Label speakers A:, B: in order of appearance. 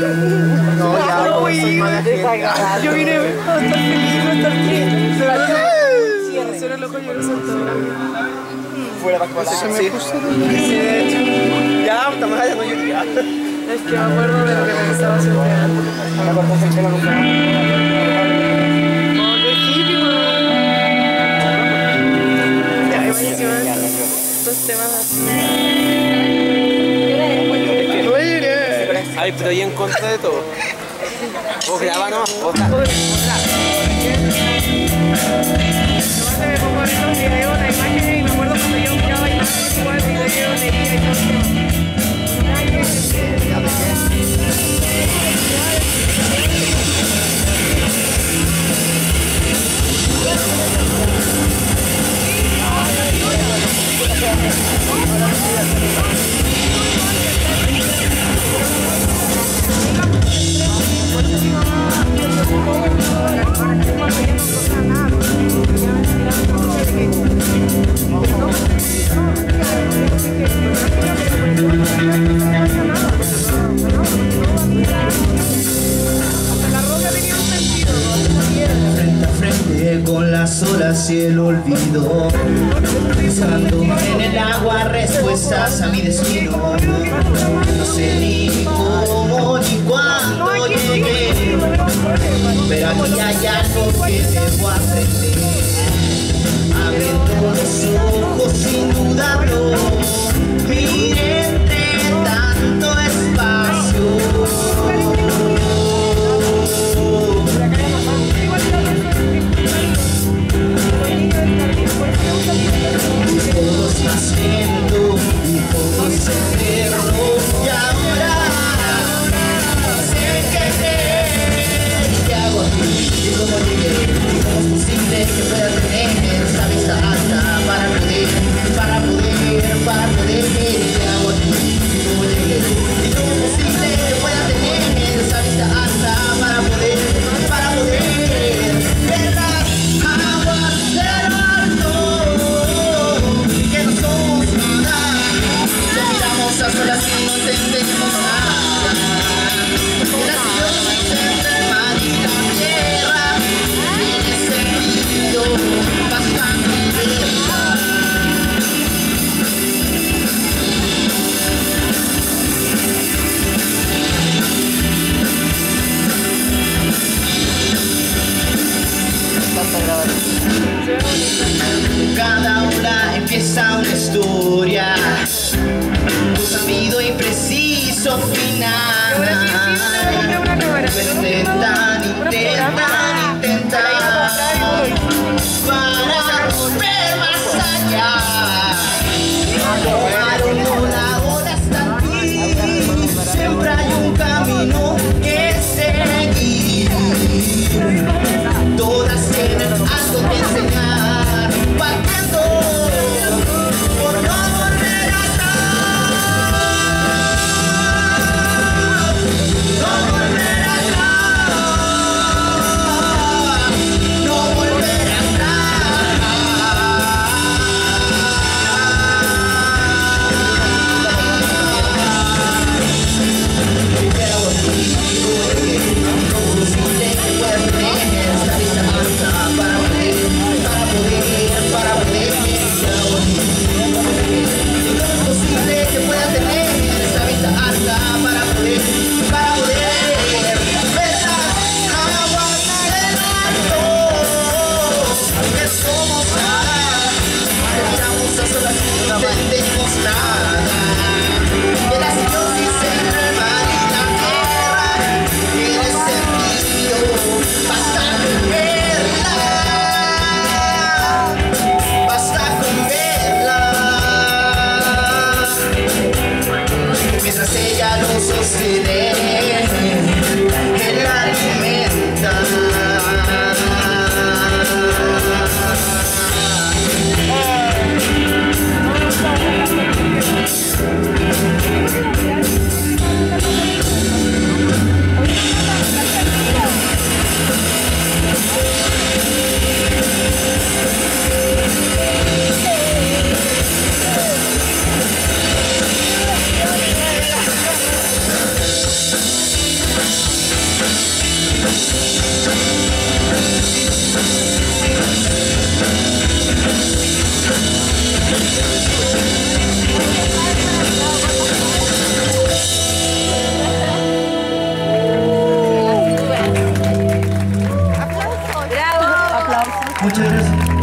A: No, ya, no, soy mala gente.
B: Yo vine a estar feliz, a estar triste. Cierra los ojos y yo lo siento.
A: Fuera para. Sí. Ya, puta madre, no.
B: Es que me acuerdo de lo que me estaba haciendo. Me buenísimo. Estos temas así.
C: Ay, pero ahí en contra de todo. Vos
B: y
D: el olvido Buscando en el agua respuestas a mi destino. No sé ni cómo ni cuándo llegué Pero aquí hay algo que debo aprender empieza una historia. Un sabido y preciso final no.
B: Muchas gracias.